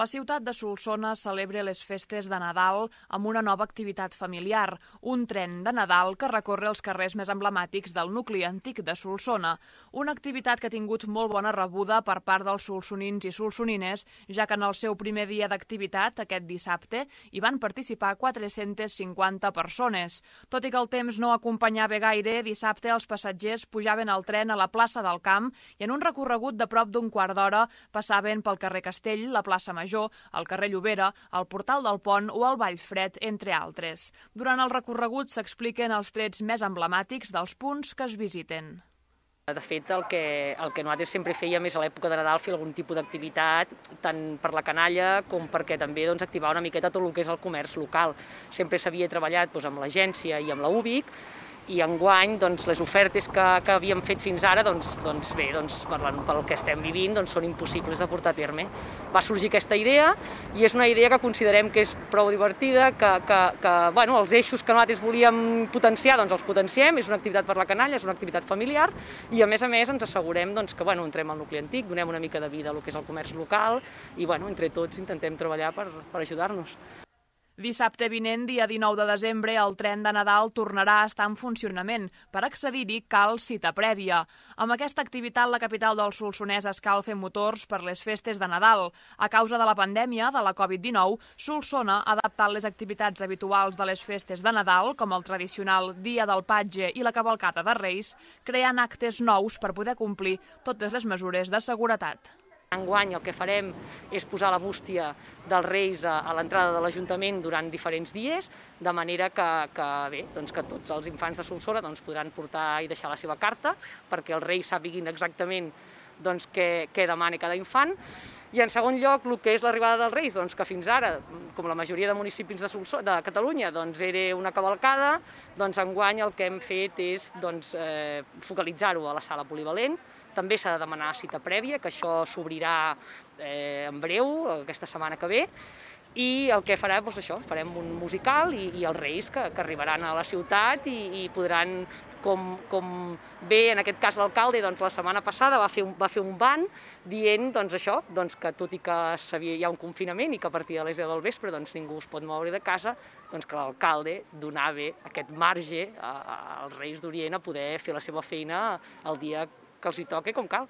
La ciutat de Solsona celebra les festes de Nadal amb una nova activitat familiar, un tren de Nadal que recorre els carrers més emblemàtics del nucli antic de Solsona. Una activitat que ha tingut molt bona rebuda per part dels solsonins i solsonines, ja que en el seu primer dia d'activitat, aquest dissabte, hi van participar 450 persones. Tot i que el temps no acompanyava gaire, dissabte els passatgers pujaven al tren a la plaça del Camp i en un recorregut de prop d'un quart d'hora passaven pel carrer Castell, la plaça Major, el carrer Llobera, el Portal del Pont o el Vallfred, entre altres. Durant el recorregut s'expliquen els trets més emblemàtics dels punts que es visiten. De fet, el que, el que nosaltres sempre fèiem és a l'època de Nadal fer algun tipus d'activitat, tant per la canalla com perquè també doncs, activar una miqueta tot el que és el comerç local. Sempre s'havia treballat doncs, amb l'agència i amb la UBIC, i enguany doncs, les ofertes que, que havíem fet fins ara, doncs, doncs bé, doncs, per pel que estem vivint, doncs, són impossibles de portar a terme. Va sorgir aquesta idea i és una idea que considerem que és prou divertida, que, que, que bueno, els eixos que nosaltres volíem potenciar, doncs els potenciem, és una activitat per la canalla, és una activitat familiar i a més a més ens assegurem doncs, que bueno, entrem al nucli antic, donem una mica de vida al que és el comerç local i bueno, entre tots intentem treballar per, per ajudar-nos. Dissabte vinent, dia 19 de desembre, el tren de Nadal tornarà a estar en funcionament. Per accedir-hi cal cita prèvia. Amb aquesta activitat, la capital del Solsonès es cal fer motors per les festes de Nadal. A causa de la pandèmia de la Covid-19, Solsona ha adaptat les activitats habituals de les festes de Nadal, com el tradicional Dia del Patge i la cavalcada de Reis, creant actes nous per poder complir totes les mesures de seguretat. Enguany el que farem és posar la bústia dels Reis a, l'entrada de l'Ajuntament durant diferents dies, de manera que, que, bé, doncs que tots els infants de Solsona doncs, podran portar i deixar la seva carta perquè els Reis sàpiguin exactament doncs, què, què demana cada infant. I en segon lloc, el que és l'arribada dels Reis, doncs, que fins ara, com la majoria de municipis de, Solsona, de Catalunya, doncs, era una cavalcada, doncs enguany el que hem fet és doncs, eh, focalitzar-ho a la sala polivalent, també s'ha de demanar cita prèvia, que això s'obrirà eh, en breu, aquesta setmana que ve, i el que farà, doncs això, farem un musical i, i els Reis que, que arribaran a la ciutat i, i podran, com, com bé en aquest cas l'alcalde, doncs la setmana passada va fer un, va fer un ban dient doncs això, doncs que tot i que sabia, hi ha un confinament i que a partir de les 10 del vespre doncs ningú es pot moure de casa, doncs que l'alcalde donava aquest marge als Reis d'Orient a poder fer la seva feina el dia que els hi toque com cal.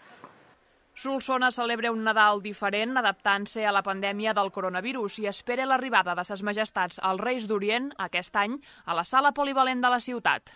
Solsona celebra un Nadal diferent adaptant-se a la pandèmia del coronavirus i espera l'arribada de ses majestats als Reis d'Orient aquest any a la sala polivalent de la ciutat.